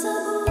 So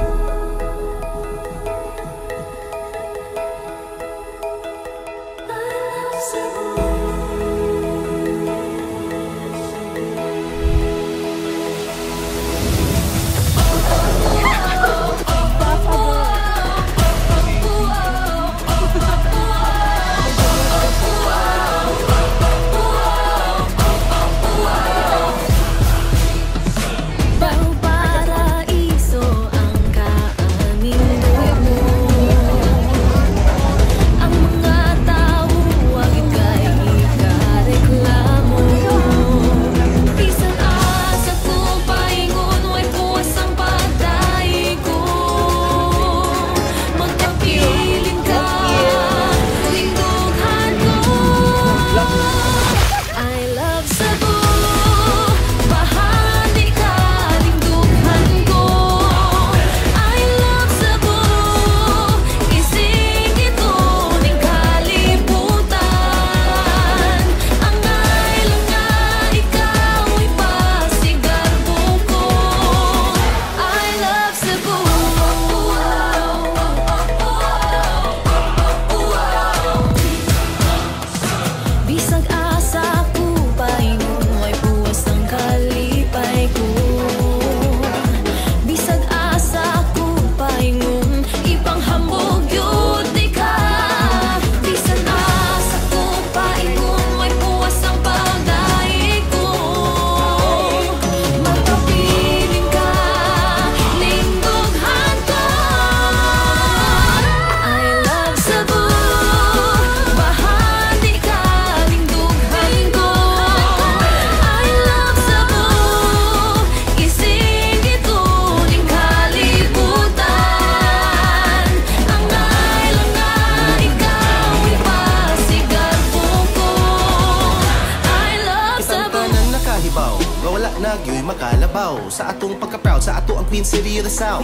wala na gyoy makalabaw. Sa atong pagka-proud Sa ato ang Queen City of the South.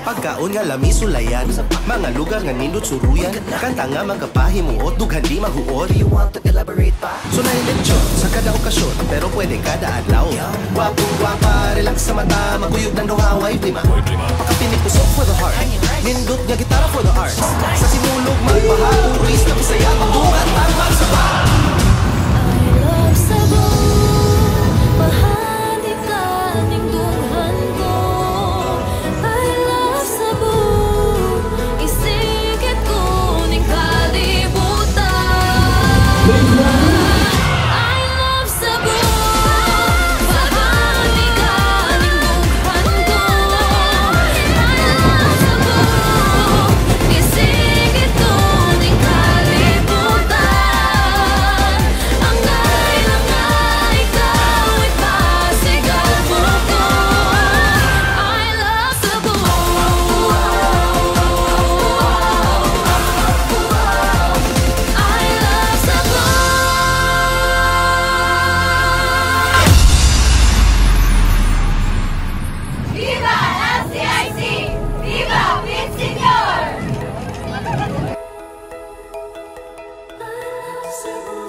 Pagkaon nga lami sulayan Mga lugar nga nindot suruyan Kanta nga magkapahimuot Dughan di mahuot. Do you want to elaborate pa? So na lechon sa kada okasyon Pero pwede kada adlaw. Wapo wapa, relax sa mata Maguyog ng duhaway prima. Pakapinig pusok seguro.